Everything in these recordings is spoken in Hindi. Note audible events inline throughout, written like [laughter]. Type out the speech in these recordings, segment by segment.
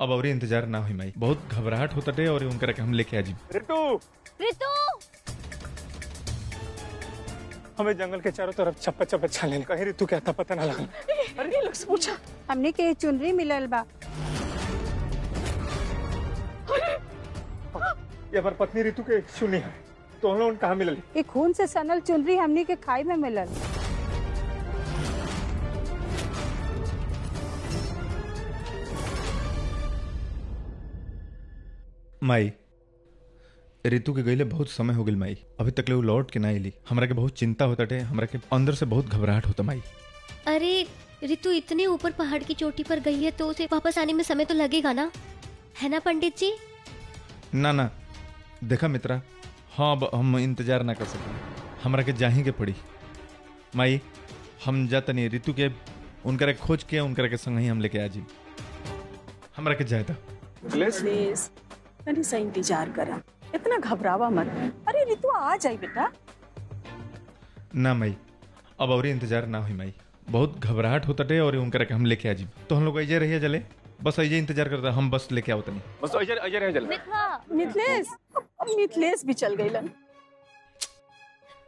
अब और इंतज़ार ना हुई माई। बहुत घबराहट होता टे और उनकरा के हम लेके आ जी। रितु! हमें जंगल के चारों तरफ़ चप्पा चप्पा छाने कहीं रितु क्या था पता ना लगा? अरे ये लोग से पूछा। हमने के चुनरी मिलल बा। ये हमारी पत्नी रितु के सुनी है। तो हम लोग कहाँ मिलली? ये खून से सनल चुनरी हमने के खाई में मिलल। माई। रितु के गईले बहुत समय हो गई माई। अभी तक ले वो लौट के ना आईली हमरा के बहुत चिंता होता टे हमरा के अंदर से बहुत घबराहट होता माई। अरे ऋतु इतने ऊपर पहाड़ की चोटी पर गई है तो उसे वापस आने में समय तो लगेगा ना? है ना पंडित जी? ना ना। देखा मित्रा हाँ अब हम इंतज़ार ना कर सकते हमरा के जाही के पड़ी। माई हम जाता नहीं रितु के उनकरा के खोज के उनकरा के संग ही हम लेके आ जी हमरा के जाए था प्लीज़ तनी सा इंतज़ार करा। इतना घबरावा मत। अरे रितु आ जाई बेटा। ना माई अब और इंतज़ार ना हुई माई। बहुत घबराहट होता टे और उनकरा के हम लेके आ जी तो हम लोग ऐजे रहिए जले बस ऐजे इंतज़ार करता हम बस लेके आओ तनी। बस अजय अजय रह चल मिथिलेश अब अब मिथिलेश भी चल गई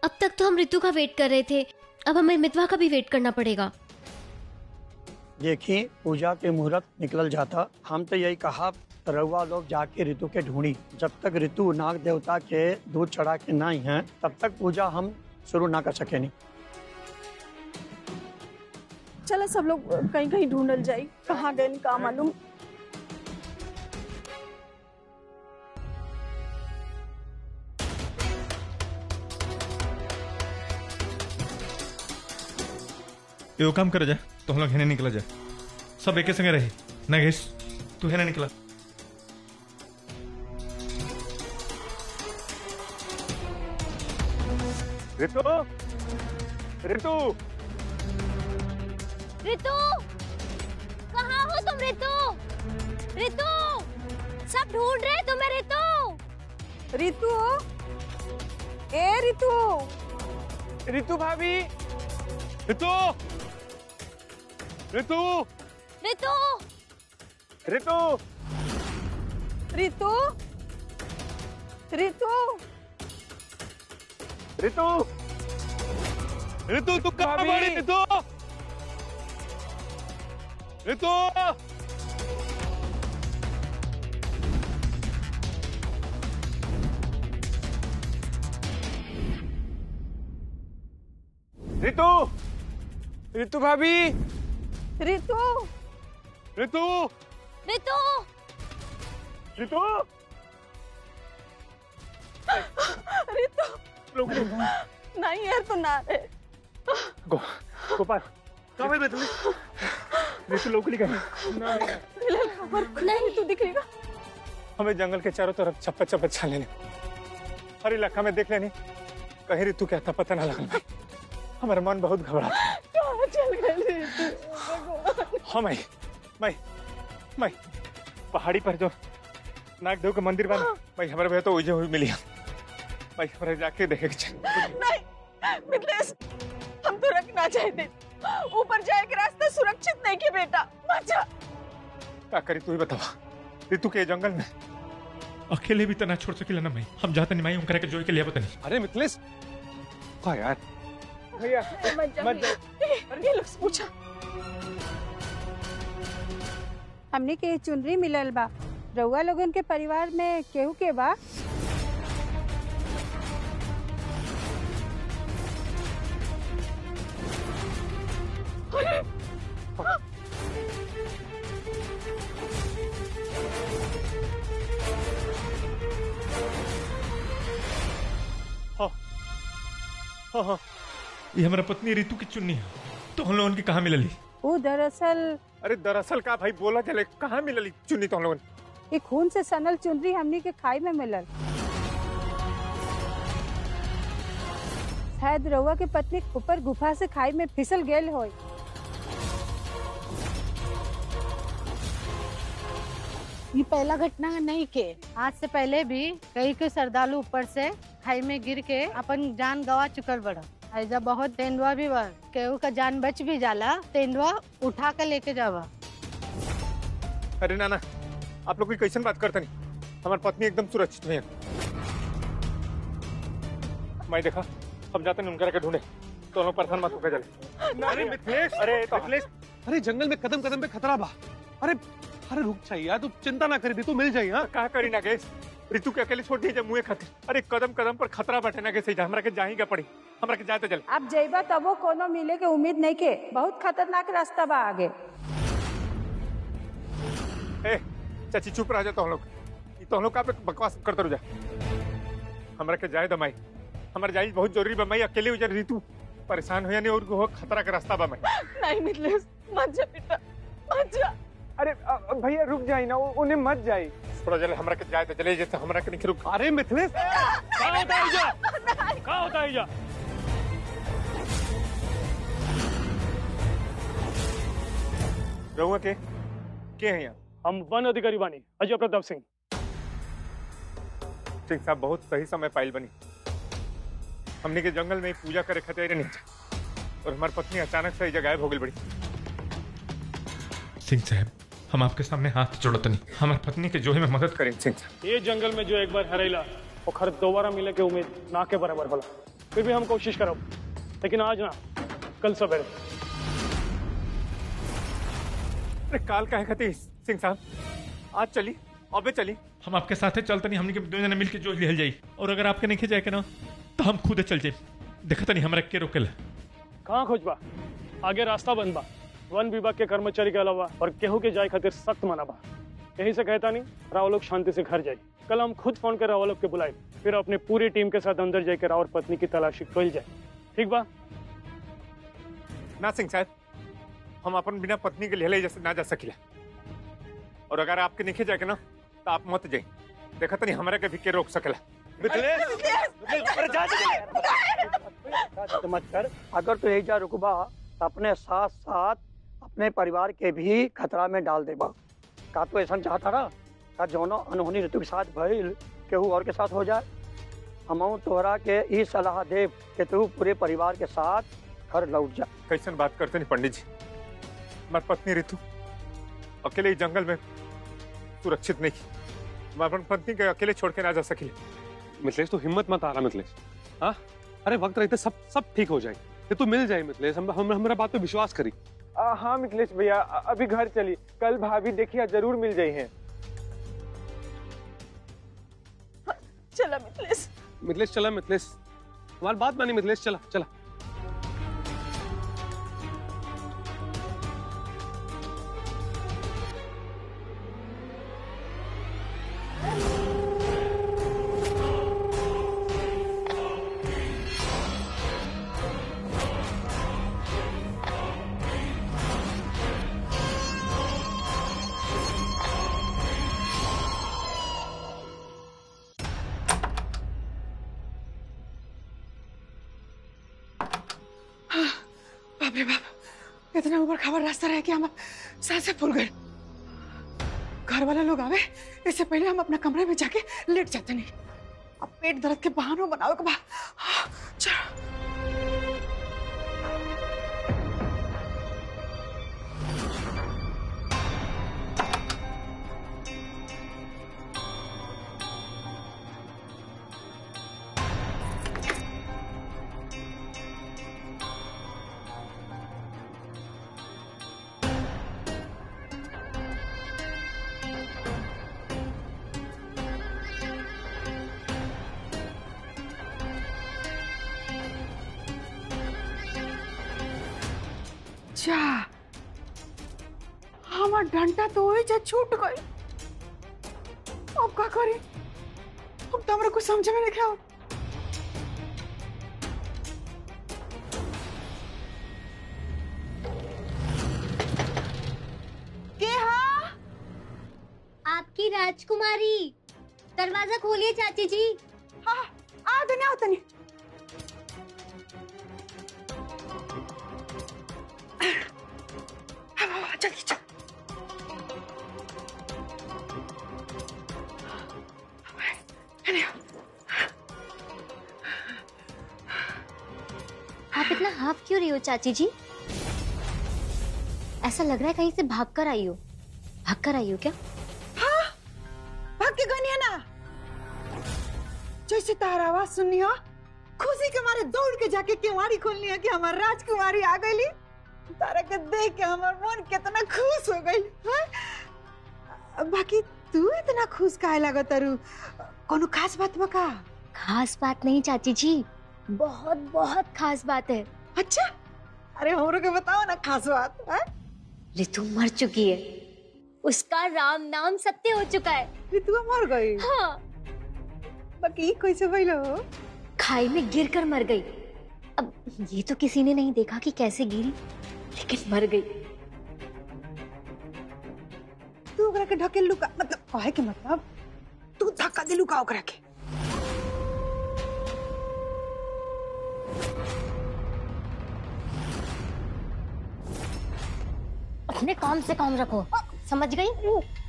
अब तक तो हम ऋतु का वेट कर रहे थे। अब हमें मितवा का भी वेट करना पड़ेगा। देखी पूजा के मुहूर्त निकल जाता। हम तो यही कहा रउआ लोग जाके ऋतु के ढूंढी। जब तक ऋतु नाग देवता के दूध चढ़ा के नहीं है तब तक पूजा हम शुरू ना कर सके नहीं चलो सब लोग कहीं कहीं ढूंढल जाई। कहाँ गए का मालूम? एगो काम कर जा तो हम लोग हेने निकला जा। सब एक संगे रहे। नगेश तू हेने निकला। रितु? रितु? ऋतु कहाँ हो तुम ऋतु ऋतु सब ढूंढ रहे तुम्हें ऋतु रितु? ए रितु? रितु भाभी? रितु? रितु? ऋतु रितु? रितु? रितु? रितु रितु तू कहाँ बड़ी रितु रितु रितु रितु भाभी। रितु रितु ऋतु। रितु [laughs] नहीं यार तो ना रे गो गोपाल कहाँ पे बैठे रितु लोकली कहीं नहीं। तू दिखेगा हमें जंगल के चारों तरफ़ चप्पा चप्पा छाने लेने। हर इलाका में देख लेनी। कहीं रितु क्या था पता ना भाई हमारा मन बहुत घबरा। हाँ माई माई माई पहाड़ी पर जो नागदेव का मंदिर बना भाई हमारे भैया तो उजे हुई मिली। है भाई हमारे जाके देखे के चल नहीं मिथिलेश हम तो रख ना चाहते ऊपर जाए के रास्ता सुरक्षित नहीं के बेटा मत क्या करी तू ही बतावा? रितु के जंगल में। अकेले भी तना छोड़ सकिला ना माई हम जाते नहीं माई उनकरा के जोई के लिए पता नहीं अरे मिथिलेश हाँ यार? भैया मत जा। अरे ये लोग पूछा। हमने के चुनरी मिलल बा। रउआ लोगन के परिवार में केहू के बा? ये हमारा पत्नी रितु की चुन्नी है। तो हम लोग उनकी कहाँ मिलली? वो दरअसल अरे दरअसल का भाई बोला चले कहाँ मिलली चुन्नी तो हम लोगन ये खून से सनल चुनरी हमनी के खाई में मिलल। शायद रउआ के पत्नी ऊपर गुफा से खाई में फिसल गेल होई। ये पहला घटना नहीं के। आज से पहले भी कई के श्रद्धालु ऊपर से खाई में गिर के अपन जान गवा चुकल बड़ा। ऐसा बहुत तेंदुआ भी बा। केहू का जान बच भी जाला तेंदुआ उठा कर लेके जावा। अरे ना ना आप लोग भी कैसन बात करते नहीं हमारी पत्नी एकदम सुरक्षित है। मैं देखा हम जाते नहीं उनका के ढूंढे। तो लोग परेशान मत होकर चले अरे मिथिलेश अरे तो मिथिलेश अरे जंगल में कदम कदम पे खतरा बा। अरे अरे रुक जाइए यार तू चिंता ना करी तू मिल जाइए हाँ। कहा करी ना गैस ऋतु के अकेले छोड़ दिए जब मुँह खातिर। अरे कदम कदम पर खतरा बैठे ना गैस हमरा के जाही का पड़ी। हमरा के जाते चल। अब जइबा तबो कोनो मिले के उम्मीद नहीं के। बहुत खतरनाक रास्ता बा आगे। ए चाची चुप रह जाता हम लोग ये तो हम लोग का पे बकवास करते रह जा। हमरा के जाए दमाई। हमारे जाई बहुत ज़रूरी बा मैं अकेले उजर ऋतु परेशान हो या नहीं और खतरा का रास्ता बा मैं। नहीं मिथिलेश मत जा बेटा मत जा। अरे भैया रुक जाए ना उन्हें मत जाए थोड़ा जल्दी हमरा के जाए तो चले जैसे हमरा के नहीं रुक। अरे मिथिलेश। कहाँ होता है जा कहाँ होता है जा रहुआ के? के हैं यहाँ? हम वन अधिकारी बानी अजय प्रताप सिंह। सिंह साहब बहुत सही समय पाइल बनी। हमने के जंगल में पूजा करे खातिर नहीं और हमारी पत्नी अचानक से जगह गायब हो गई बड़ी। सिंह साहब हम आपके सामने हाथ जोड़त नहीं हमारी पत्नी के जो है मैं मदद करें। सिंह साहब ये जंगल में जो एक बार हरेला वो खर दोबारा मिले के उम्मीद ना के बराबर भला फिर भी हम कोशिश करो। लेकिन आज ना कल सवेरे। अरे काल का है खातिर सिंह साहब? आज चली अबे चली। हम आपके साथ चलते नहीं हमने के दो जने मिलके जो लिहल जाई। और अगर आपके नहीं जाए के ना तो हम खुद चल जाए देखता नहीं हमारा के रोकेला कहाँ खोजबा? आगे रास्ता बंद बा वन विभाग के कर्मचारी के अलावा और केहू के जाए खातिर सख्त मना बा यही से कहता नहीं राव लोग शांति से घर जाए कल हम खुद फ़ोन कर राव लोग के बुलाए फिर अपने पूरी टीम के साथ अंदर जाके राव और पत्नी की तलाशी खोल जाए ठीक बा ना सिंह साहब हम अपन बिना पत्नी के लिए जैसे ना जा सकिला और अगर आपके नीचे जाए के ना तो आप मत जाए देखा तो नहीं हमारे के भी के रोक सकेला मत कर अगर तू यही जा रुकबा तो अपने साथ साथ अपने परिवार के भी खतरा में डाल देबा। का तू ऐसा चाहता रहा? का जौनो अनहोनी ऋतु के साथ भइल केहू और के साथ हो जाए? हम तोहरा के ई सलाह देव कि तू पूरे परिवार के साथ घर लौट जा। कैसन बात करते नहीं पंडित जी? हमारी पत्नी ऋतु अकेले जंगल में सुरक्षित नहीं। मैं अपन पत्नी के अकेले छोड़ के ना जा सकी। मिथिलेश तू तो हिम्मत मत आ रहा मिथिलेश। हाँ? अरे वक्त रहते सब सब ठीक हो जाए तू मिल जाए मिथिलेश हम हम हमारा बात पे विश्वास करी। हाँ मिथिलेश भैया अभी घर चली। कल भाभी देखिए ज़रूर मिल जाई हैं। चला मिथिलेश। मिथिलेश चला मिथिलेश। हमारी बात मानी मिथिलेश चला चला। खबर रास्ता रह के हम साँसें फूल गए। घर वाले लोग आवे, इससे पहले हम अपना कमरे में जाके लेट जाते नहीं। अब पेट दर्द के बहानों बनाओ के बाद चलो। जा हमार डंटा तो वही जा छूट गई अब का करी? अब तो हमरा कुछ समझ में नहीं हा? आपकी राजकुमारी। दरवाज़ा खोलिए चाची जी। हाँ आ दुनिया होता रही हो चाची जी? ऐसा लग रहा है कहीं से भाग कर आई हो। भाग कर आई हो क्या? हाँ भाग के गनी ना? जैसे तारा आवाज़ सुननी हो खुशी के मारे दौड़ के जाके केवाड़ी खोलनी है कि हमारे राजकुमारी आ गई। तारा के देख के हमारे मन कितना खुश हो गई। हाँ? बाकी तू इतना खुश काहे लगा तरु कोनो खास बात बका खास बात नहीं चाची जी। बहुत बहुत खास बात है। अच्छा? अरे हमरो के बताओ ना खास बात रितु मर चुकी है। उसका राम नाम सत्य हो चुका है। ऋतु मर गई? हाँ। बाकी कैसे भइल हो? खाई में गिर कर मर गई। अब ये तो किसी ने नहीं देखा कि कैसे गिरी लेकिन मर गई। तू ओकरा के ढकेल लुका मतलब कहे के मतलब तू धक्का दे लुका ओकरा के। अपने काम से काम रखो। समझ गई?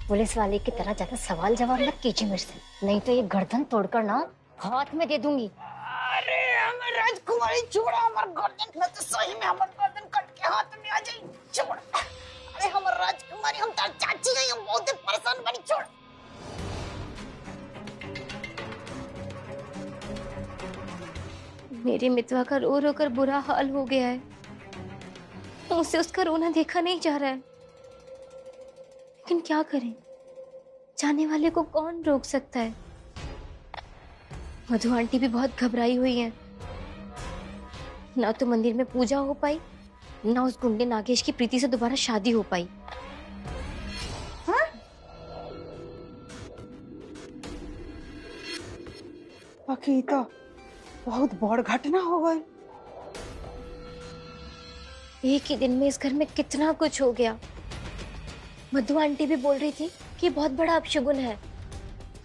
पुलिस वाले की तरह ज़्यादा सवाल जवाब मत कीजिए मेरे से। नहीं तो ये गर्दन तोड़कर ना हाथ में दे दूँगी। अरे हमें राजकुमारी छोड़ा हमार गर्दन। में तो सही में हमार गर्दन कट के हाथ में आ जाई। छोड़। अरे हमार राजकुमारी हम तार चाची गई हम बहुत परेशान बनी। छोड़। मेरे मितवा का रो रो कर बुरा हाल हो गया है। उसे उसका रोना देखा नहीं जा रहा है। लेकिन क्या करें? जाने वाले को कौन रोक सकता है? मधु आंटी भी बहुत घबराई हुई है। ना तो मंदिर में पूजा हो पाई, ना उस गुंडे नागेश की प्रीति से दोबारा शादी हो पाई। बाकी तो बहुत बड़ घटना हो गई। एक ही दिन में इस घर में कितना कुछ हो गया। मधु आंटी भी बोल रही थी कि बहुत बड़ा अपशगुन है।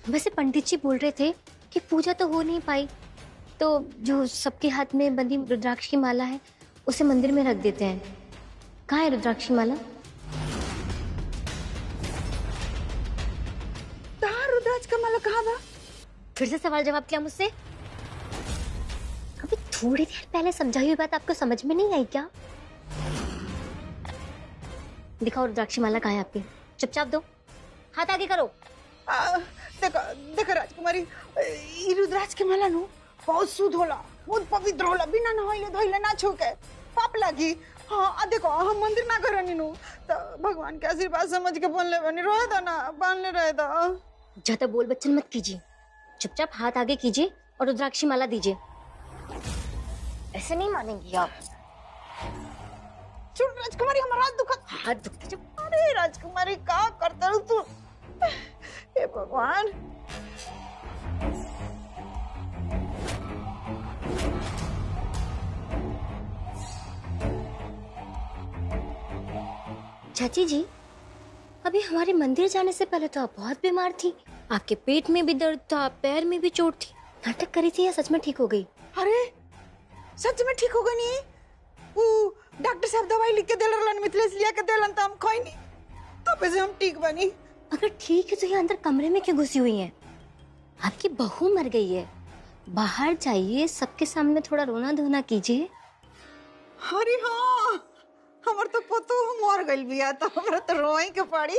वैसे पंडित जी बोल रहे थे कि पूजा तो हो नहीं पाई। तो जो सबके हाथ में बंधी रुद्राक्ष की माला है उसे मंदिर में रख देते हैं। कहाँ है रुद्राक्ष की माला? तार का माला कहाँ बा फिर से सवाल जवाब किया मुझसे। अभी थोड़ी देर पहले समझाई हुई बात आपको समझ में नहीं आई क्या? दिखाओ रुद्राक्षी माला कहाँ है आपकी। चुपचाप दो। हाथ आगे करो। आ, देखो देखो राजकुमारी ई रुद्राज के माला नु बहुत शुद्ध होला। बहुत पवित्र होला बिना नहाइले धोइले ना छूके। पाप लागी। हाँ आ देखो हम मंदिर ना करनी नु। तो भगवान के आशीर्वाद समझ के बन ले बनी। रहे दो ना बन ले रहे दो। ज़्यादा बोल बच्चन मत कीजिए। चुपचाप हाथ आगे कीजिए और रुद्राक्षी माला दीजिए। ऐसे नहीं मानेंगी आप। चुप राजकुमारी हमारा दुखत हाथ दुखते अरे राजकुमारी का करता रू तू? हे भगवान। चाची जी अभी हमारे मंदिर जाने से पहले तो आप बहुत बीमार थी। आपके पेट में भी दर्द था पैर में भी चोट थी। नाटक करी थी या सच में ठीक हो गई? अरे सच में ठीक हो गई नी वो डॉक्टर साहब दवाई लिख के दे रहलन मिथिलेश लिया के देलन त हम खइनी तब से हम ठीक बनी। अगर ठीक है तो ये अंदर कमरे में क्यों घुसी हुई हैं? आपकी बहू मर गई है। बाहर जाइए सबके सामने थोड़ा रोना धोना कीजिए। अरे हाँ हमर तो पतो मर गइल बिया तो हमरा तो रोई के पड़ी।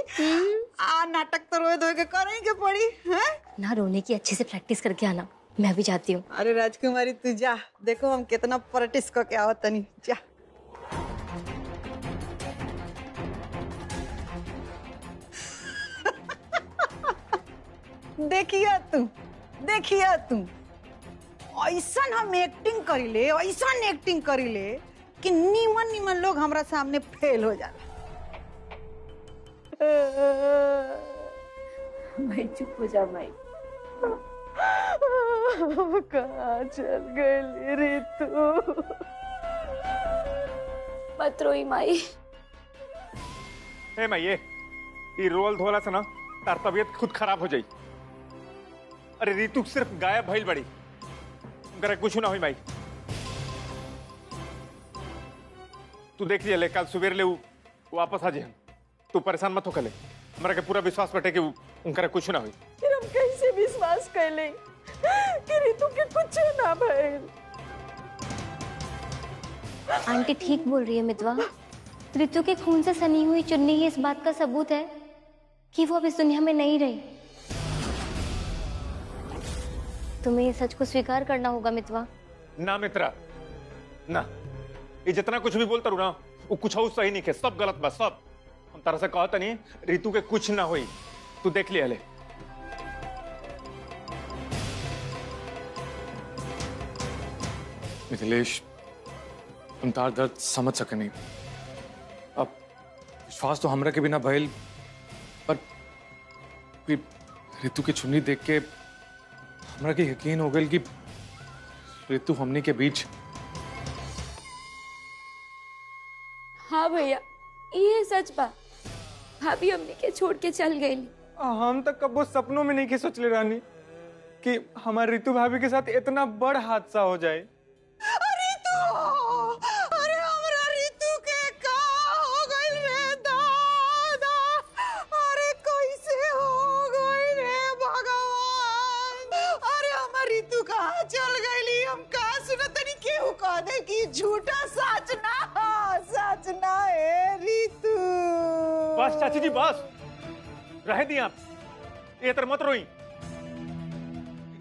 आ नाटक तो रोए धोए के करे के पड़ी हैं? ना रोने की अच्छे से प्रैक्टिस करके आना मैं भी जाती हूँ। अरे राजकुमारी तू जा देखो हम कितना प्रैक्टिस करके आवत तनी जा। देखिए तू देखिए तू। ऐसन हम एक्टिंग करीले ऐसन एक्टिंग करीले कि नीमन नीमन लोग हमरा सामने फेल हो जाला। भाई चुप हो जा भाई। कहाँ चल गई रे तू? मत रोई माई। हे माइये ये रोल धोला से ना तार तबीयत खुद खराब हो जाई। अरे रीतु सिर्फ़ गायब भइल बड़ी। करे कुछ ना हुई माई तू देख लिया ले कल सुबह ले वापस आ जाए तू परेशान मत हो कले। हमरा के पूरा विश्वास बटे कि उ- उनकरा कुछ ना हुई। फिर हम कैसे विश्वास कैले कि ऋतु के कुछ ना भइल? आंटी ठीक बोल रही है मितवा। ऋतु के खून से सनी हुई चुन्नी ही इस बात का सबूत है कि वो अब इस दुनिया में नहीं रही। तुम्हें सच को स्वीकार करना होगा मितवा। ना मित्रा। ना। ये जितना कुछ भी बोलता रू ना वो कुछ और सही नहीं है सब गलत बा सब। हम तरह से कहता नहीं ऋतु के कुछ ना होई। तू देख लिया ले मिथिलेश तुम तार दर्द समझ सके नहीं। अब विश्वास तो हमरा के बिना भइल पर फिर ऋतु की चुन्नी देख के हमरा के यकीन हो गए कि रितु हमने के बीच हाँ भैया ये सच बा भाभी हमने के छोड़ के चल गई? हम तक कब वो सपनों में नहीं के सोच ले रानी कि हमारे रितु भाभी के साथ इतना बड़ हादसा हो जाए। झूठा सच ना सच ना है ऋतु बस, चाची जी, बस। रह दी आप। ये तर मत रोई।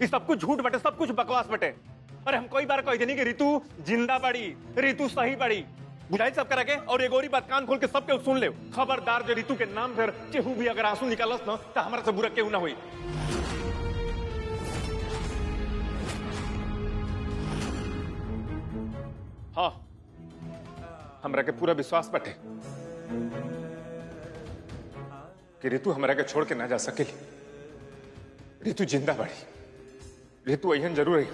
ये सब कुछ झूठ बटे, सब कुछ बकवास बटे। अरे, हम कई बार कह देनी कि ऋतु ज़िंदा बड़ी ऋतु सही बड़ी बुझाई सब करा के, और एक और बात कान खोल के सबके सुन ले खबरदार जो ऋतु के नाम पर केहू भी अगर आँसू निकालस ना तो हमारा से बुरा केहू ना हुई? हाँ। हमरा के पूरा विश्वास बटे। कि ऋतु हमरा के छोड़ के ना जा सकेली। ऋतु ज़िंदा बड़ी ऋतु अहन ज़रूर है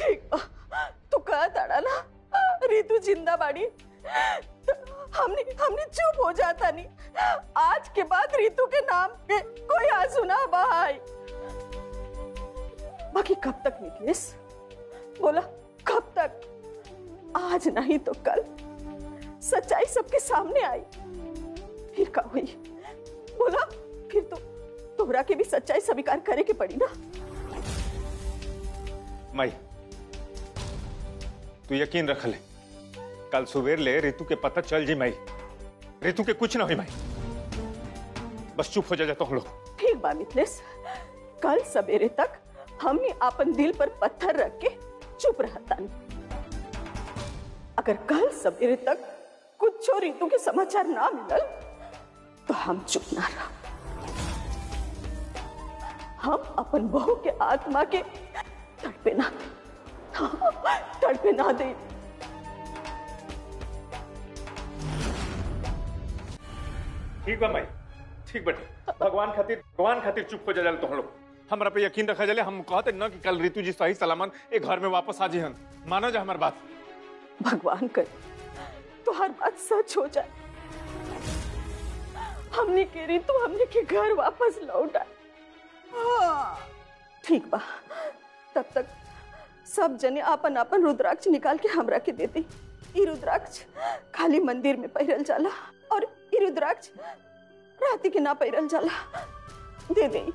ठीक तू कह ताड़ा ना? ऋतु ज़िंदा बाड़ी हमने हमने चुप हो जाता नहीं। आज के बाद ऋतु के नाम पे कोई आँसू ना बहाई बाकी कब तक निकलेस? बोला। कब तक? आज नहीं तो कल। सच्चाई सबके सामने आई। फिर का हुई? बोला फिर तो तोहरा के भी सच्चाई स्वीकार करे के पड़ी ना। माई तू यकीन रख ले। कल सुबेर ले ऋतु के पता चल जी माई। ऋतु के कुछ ना हुई माई। बस चुप हो जा जाता हम लोग ठीक बा मिथलेश कल सवेरे तक हमने अपन दिल पर पत्थर रख के चुप रहता अगर कल सवेरे तक कुछ ऋतु के समाचार ना मिलल तो हम चुप ना रह। हम अपन बहू के आत्मा के तड़पे ना दे। हाँ, तड़पे ना दे। ठीक बा माई। ठीक बटे। भगवान खातिर भगवान खातिर चुप हो जा जाले तो लोग। हमरा पे यकीन रखा जाले, हम कहते न कि कल ऋतु जी सही सलामत एक घर में वापस आ हन मानो जा हमार बात। भगवान कर तो हर बात सच हो जाए। हमने के ऋतु, हमने के घर वापस लौट। आए ठीक बा। तब तक सब जने अपन अपन रुद्राक्ष निकाल के हमरा के देते। ई रुद्राक्ष खाली मंदिर में पहिरल जाला और ई रुद्राक्ष राती के ना पहिरल जाला। दे दे।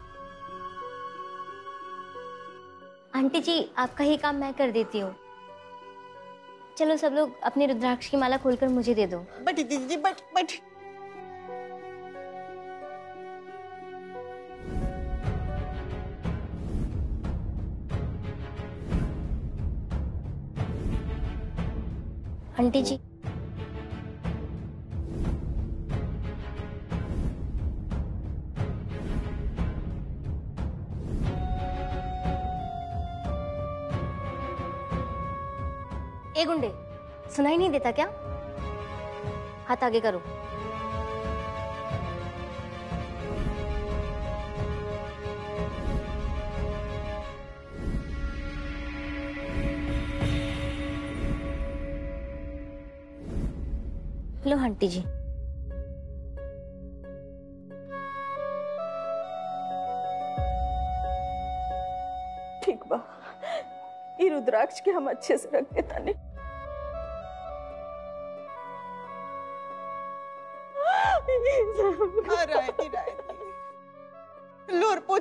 आंटी जी आपका ही काम मैं कर देती हूँ। चलो सब लोग अपनी रुद्राक्ष की माला खोलकर मुझे दे दो। बट दीदी जी बैठ बैठ। आंटी जी ए गुंडे, सुनाई नहीं देता क्या? हाथ आगे करो। लो आंटी जी। ठीक बा। रुद्राक्ष के हम अच्छे से रख देता नहीं।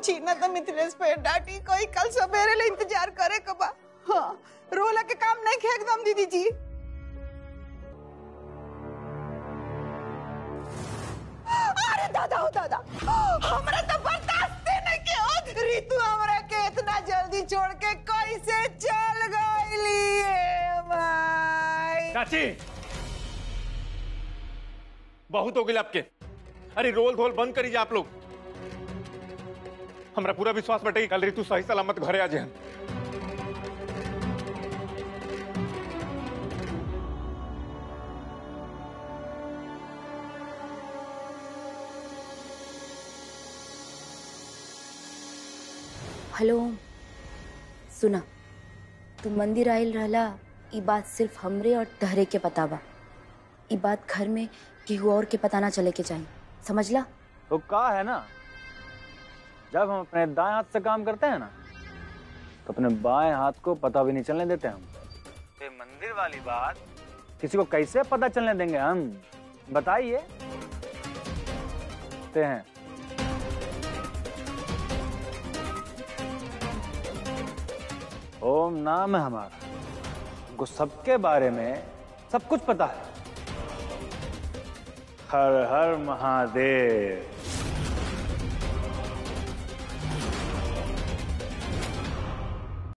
चीना तो मिथिलेश पे। डाटी कोई कल सवेरे ले इंतज़ार करे कबा। हाँ रोला के काम नहीं खे दम दीदी जी। अरे दादा हो दादा, हमरा तो बर्दाश्त नहीं के होत ऋतु हमरा के इतना जल्दी छोड़ के कोई से चल गई लिए भाई? चाची! बहुत हो गई आपके। अरे रोल धोल बंद करीजिए आप लोग। हमारा पूरा विश्वास बटे कल ऋतु सही सलामत घरे आ जाए। हेलो सुना तू मंदिर आयल रहला ई बात सिर्फ़ हमरे और तहरे के पता बा। ई बात घर में केहू और के पता ना चले के चाहिए समझला? तो का है ना? जब हम अपने दाएँ हाथ से काम करते हैं ना तो अपने बाएँ हाथ को पता भी नहीं चलने देते हम। ये मंदिर वाली बात। किसी को कैसे पता चलने देंगे हम? बताइए। ते हैं। ओम नाम है हमारा। हमको सबके बारे में सब कुछ पता है। हर हर महादेव।